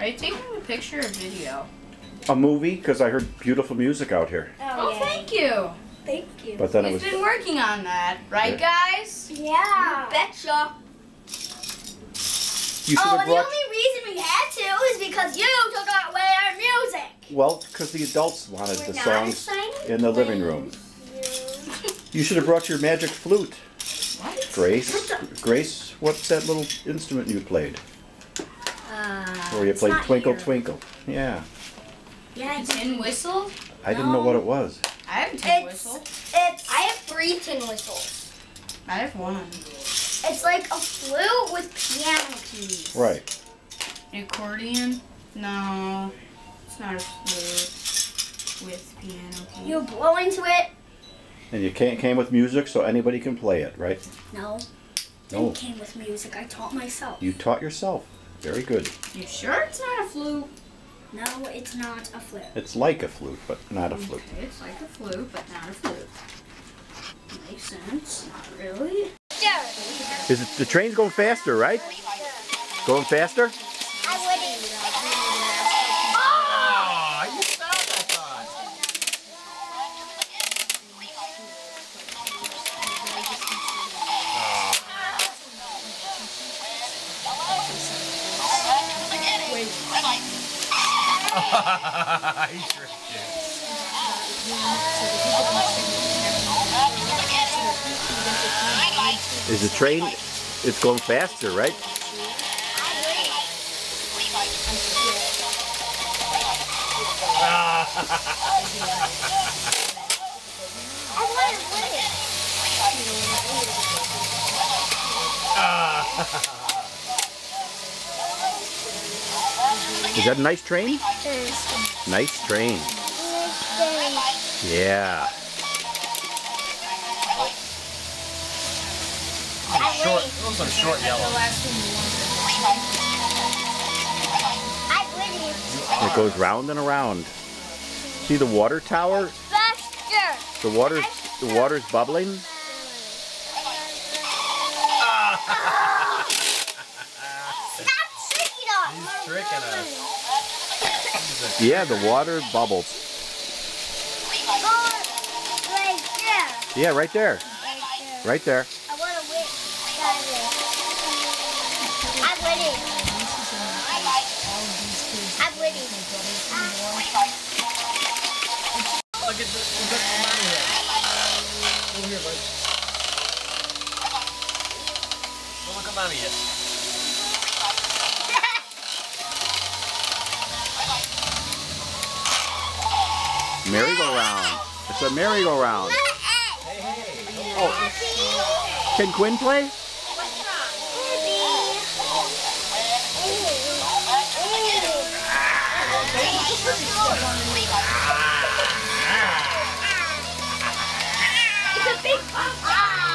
Are you taking a picture or video? A movie, because I heard beautiful music out here. Oh, oh yay. thank you. Thank you. But then it We've was. been working on that, right, guys? yeah. Betcha. You Oh, have and the only reason we had to is because you took away our music. Well, because the adults wanted the We're not songs in the living room. You should have brought your magic flute, What? Grace. Grace, what's that little instrument you played? Where you it's played Twinkle here. Twinkle. Yeah. Yeah, it's, Tin whistle? I didn't know what it was. I have a tin it's, whistle. it's. I have three tin whistles. I have one. It's like a flute with piano keys. Right. Accordion? No, it's not a flute with piano keys. You blow into it. And you can't came with music, so anybody can play it, right? No. No. It came with music. I taught myself. You taught yourself. Very good. You sure it's not a flute? No, it's not a flute. It's like a flute, but not a flute. Okay, it's like a flute, but not a flute. Makes sense. Not really. Is it the train's going faster, right? Going faster? I wouldn't. He tricked you. Is the train? It's going faster, right? I Is that a nice train? Nice train. Yeah. Short, those are short yellow. It goes round and around. See the water tower? Faster. The water's the water's bubbling. Us. He's tricking us. He's a Yeah, the water bubbles. Right. Yeah, right there. Right there. Right there. I want to win. I'm winning. I'm winning. Look at the, look at the money here. Over here, bud. Go look at mommy yet. Merry-go-round. It's a merry-go-round. Hey. Oh. Can Quinn play? It's a big.